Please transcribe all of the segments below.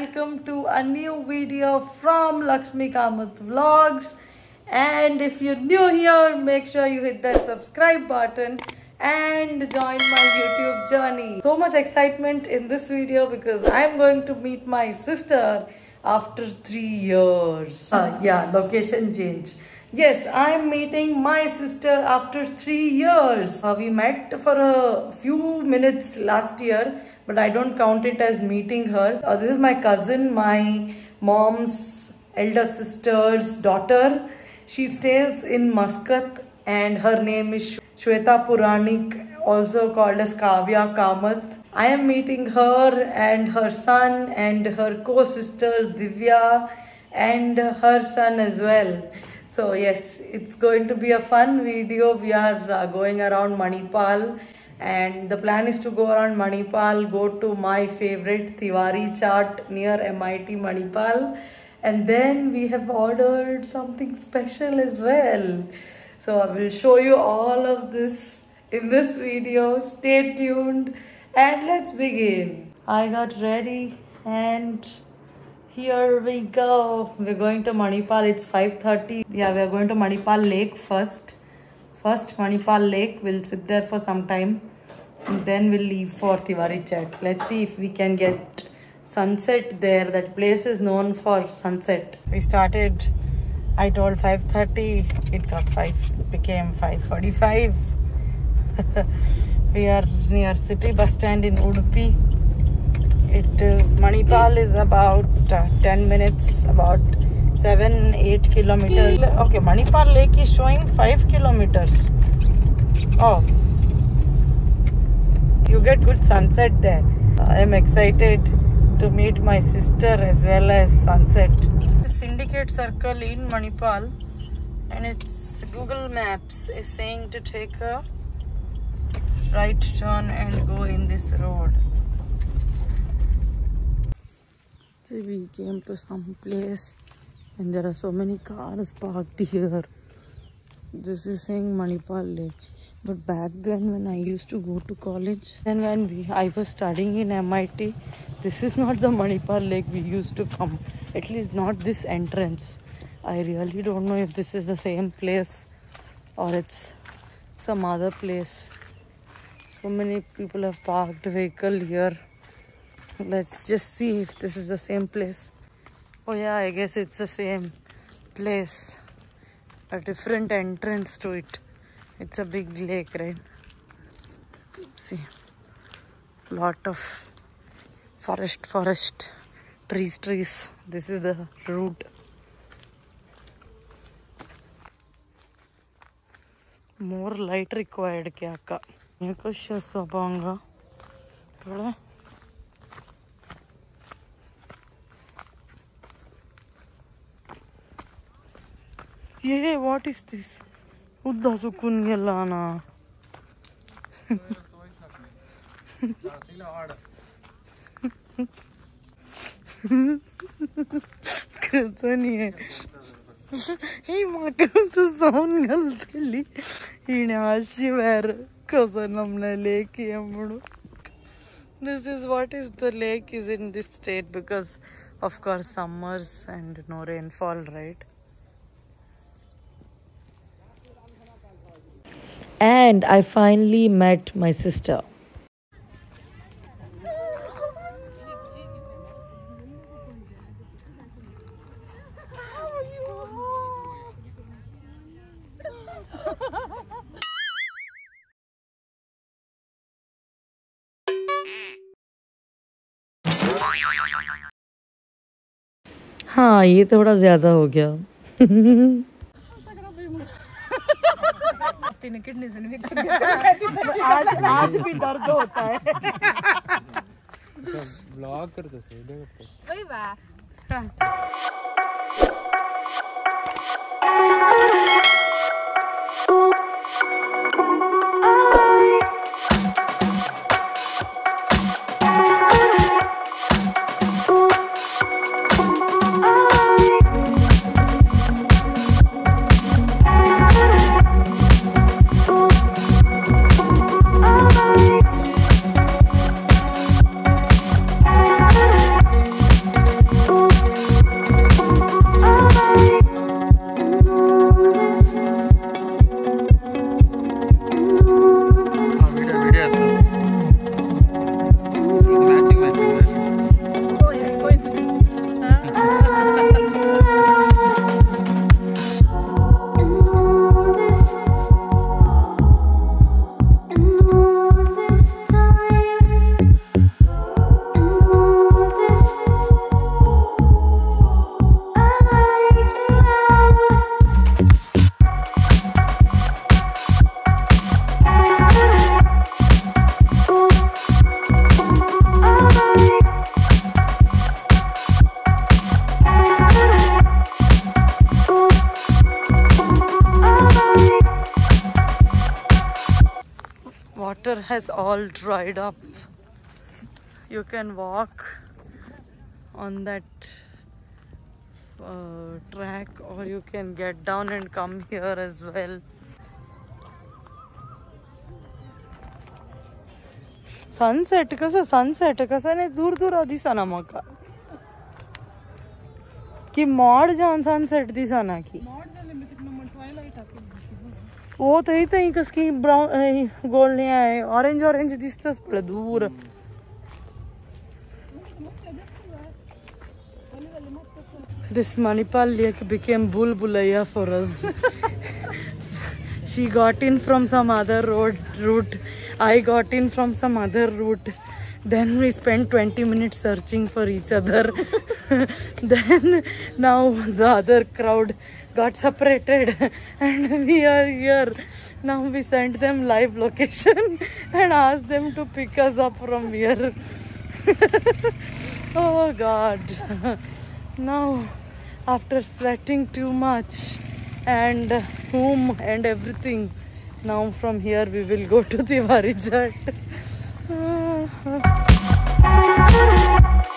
Welcome to a new video from Lakshmi Kamath Vlogs. And if you're new here, make sure you hit that subscribe button and join my YouTube journey. So much excitement in this video because I'm going to meet my sister after three years. Uh, yeah, location change. Yes, I'm meeting my sister after three years. Uh, we met for a few minutes last year, but I don't count it as meeting her. Uh, this is my cousin, my mom's elder sister's daughter. She stays in Muscat and her name is Shweta Puranik, also called as Kavya Kamath. I am meeting her and her son and her co-sister Divya and her son as well. So yes, it's going to be a fun video. We are uh, going around Manipal and the plan is to go around Manipal, go to my favorite Tiwari chaat near MIT Manipal and then we have ordered something special as well. So I will show you all of this in this video. Stay tuned and let's begin. I got ready and here we go. We're going to Manipal. It's 5.30. Yeah, we're going to Manipal Lake first. First Manipal Lake. We'll sit there for some time. Then we'll leave for Tiwari Chat. Let's see if we can get sunset there. That place is known for sunset. We started, I told 5.30. It got 5. It became 5.45. we are near city bus stand in Udupi it is manipal is about uh, 10 minutes about 7 8 kilometers. Okay manipal lake is showing 5 kilometers. Oh. You get good sunset there. I am excited to meet my sister as well as sunset. Syndicate circle in manipal and it's google maps is saying to take a right turn and go in this road See, we came to some place and there are so many cars parked here. This is saying Manipal Lake. But back then when I used to go to college and when we, I was studying in MIT, this is not the Manipal Lake we used to come. At least not this entrance. I really don't know if this is the same place or it's some other place. So many people have parked vehicle here Let's just see if this is the same place. Oh yeah, I guess it's the same place. A different entrance to it. It's a big lake, right? See, lot of forest, forest, trees, trees. This is the route. more light required kya ka meko shaswa thoda Yeah, what is this? Udda sukun gellana. ಕಥನಿಯೇ ಈ ಮಕ್ಕಳದ್ದು ಸೌನ್ಗಲ್ದಲ್ಲಿ ಇಣೆ ಹಸಿ ಬೇರೆ ಕಸ ನಮ್ಮನ್ನ ಲೇಕ್ ಎಂಬುಡು this is what is the lake is in this state because of course summers and no rainfall right and I finally met my sister. हाँ ये थोड़ा ज़्यादा हो गया तीन किडनी से नहीं आज आज भी दर्द होता है। ब्लॉग करतो सही करतो वही बा। Has all dried up you can walk on that uh, track or you can get down and come here as well sunset कसं सनसेट कसं नाही दूर दूर दिसना म्हाका की मोड जावन सनसेट दिसना की वो तो ही तई कसकी ब्राउन गोल्डन आहे ऑरेंज ऑरेंज दिसतस पळ दूर। This मणिपालिया became Bhool Bhulaiyaa for us she got in from some other road route I got in from some other route then we spend twenty minute searching for each other then now the other crowd got separated and we are here. Now we sent them live location and asked them to pick us up from here. oh God. now after sweating too much and whom and everything now from here we will go to Tiwari Chat. Ah, ah.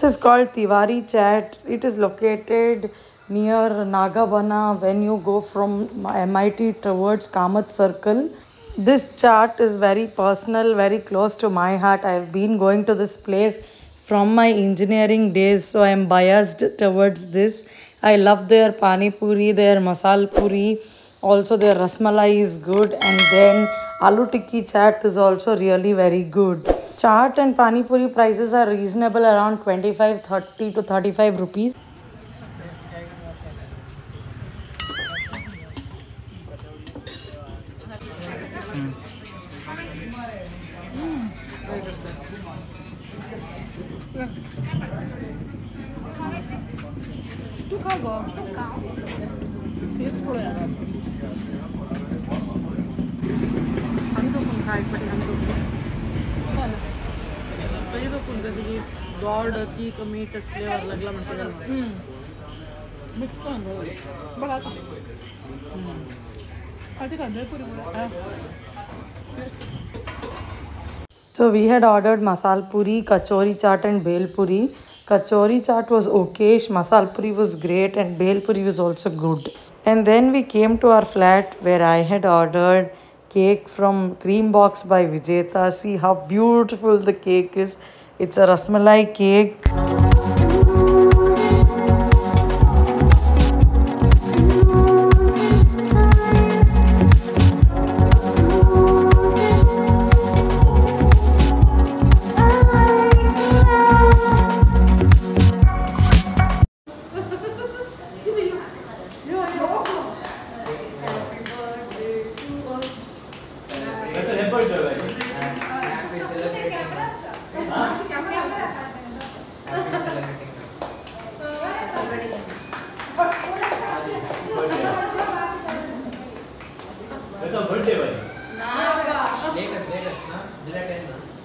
This is called Tiwari Chat. It is located near Nagabana when you go from MIT towards Kamath Circle. This chat is very personal, very close to my heart. I have been going to this place from my engineering days, so I am biased towards this. I love their pani puri, their masal puri, also their rasmalai is good, and then aloo tikki chat is also really very good. Chaat and pani puri prices are reasonable around 25 30 to 35 rupees. Hmm. So we had ordered masal puri, kachori chaat and bhel puri. Kachori chaat was okay, masal puri was great and bhel puri was also good. And then we came to our flat where I had ordered cake from Cream Box by Vijeta. See how beautiful the cake is. It's a rasmalai cake.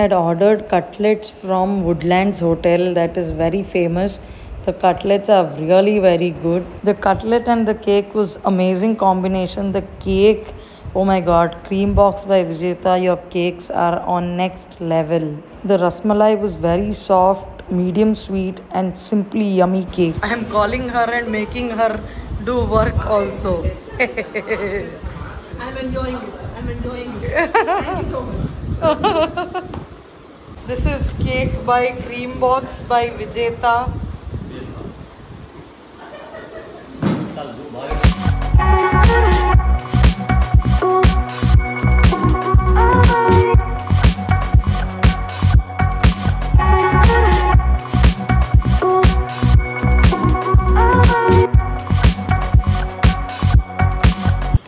had ordered cutlets from Woodlands Hotel that is very famous. The cutlets are really very good. The cutlet and the cake was amazing combination. The cake, oh my god, cream box by Vijeta. Your cakes are on next level. The rasmalai was very soft, medium sweet, and simply yummy cake. I am calling her and making her do work also. I'm enjoying it. I'm enjoying it. Thank you so much. This is cake by cream box by Vijeta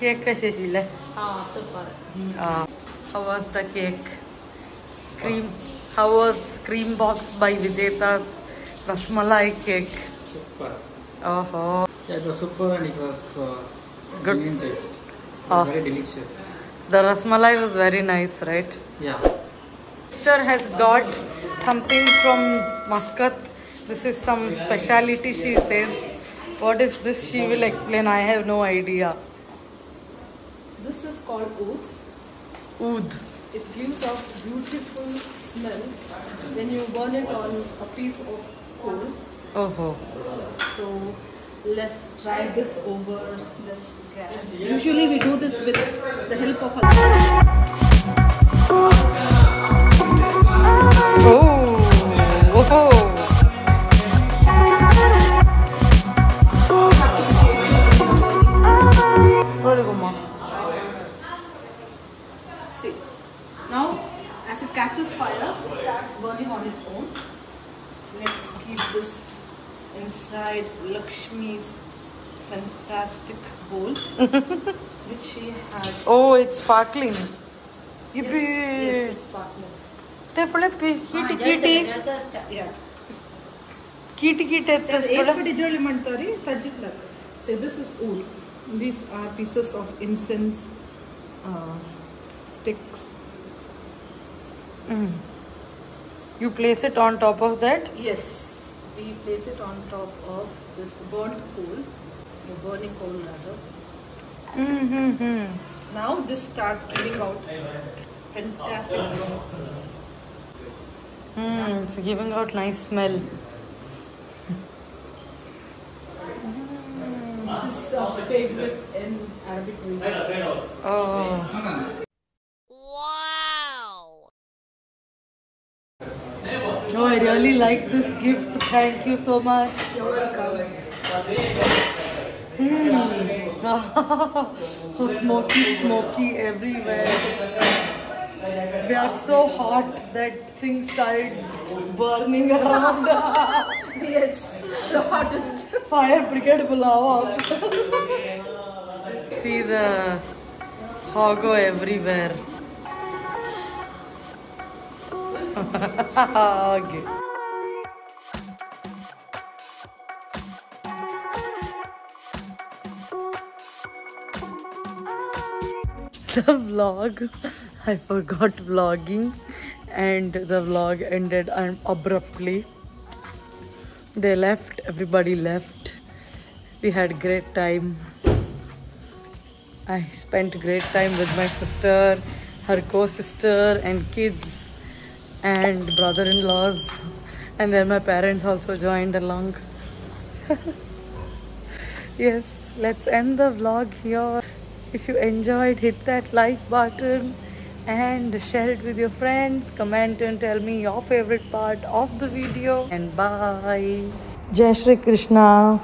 cake हाँ super हाँ हवा cake cream. How was cream box by Vijeta's Rasmalai cake? Super. Oh, Yeah, it was super and it was uh, Good. genuine taste. It was Ah. Very delicious. the Rasmalai was very nice, right? Yeah. Sister has got something from Muscat. This is some speciality, she says. What is this? She will explain. I have no idea. This is called oud. Oud. It gives off beautiful smell when you burn it on a piece of coal. Oh, -ho. So let's try this over this gas. Usually we do this with the help of a catches fire, it starts burning on its own. Let's keep this inside Lakshmi's fantastic bowl, which she has. Oh, it's sparkling. yes, Yippee. yes, it's sparkling. ತೆಪ್ಪಳೆ ಕೀಟಿ ಕೀಟಿ Yeah. ಕೀಟಿ ಕೀಟಿ ಏನ್ ಎತ್ತಿಸ್ಬಿಡ ಪಡಿಜೋಳಿ ಮಾಡ್ತಾರೆ ತಜ್ಜಿಕ್ಲಕ್ so this is wool these are pieces of incense sticks you place it on top of that. Yes, we place it on top of this burnt coal, the burning coal rather. Mm-hmm. Now this starts giving out fantastic aroma. Mm, it's giving out nice smell. This is our favorite in Arabic region. Oh. Oh, I really like this gift. Thank you so much. You're welcome. Mm. oh, smoky, smoky everywhere. We are so hot that things started burning around. Yes, the hottest. Fire brigade bulao. See the hogo everywhere. Okay. the vlog i forgot vlogging and the vlog ended abruptly. They left everybody left. We had great time. I spent great time with my sister her co-sister and kids and brother-in-laws. And then my parents also joined along. Yes let's end the vlog here. If you enjoyed hit that like button and share it with your friends. Comment and tell me your favorite part of the video. And bye. Jai shri krishna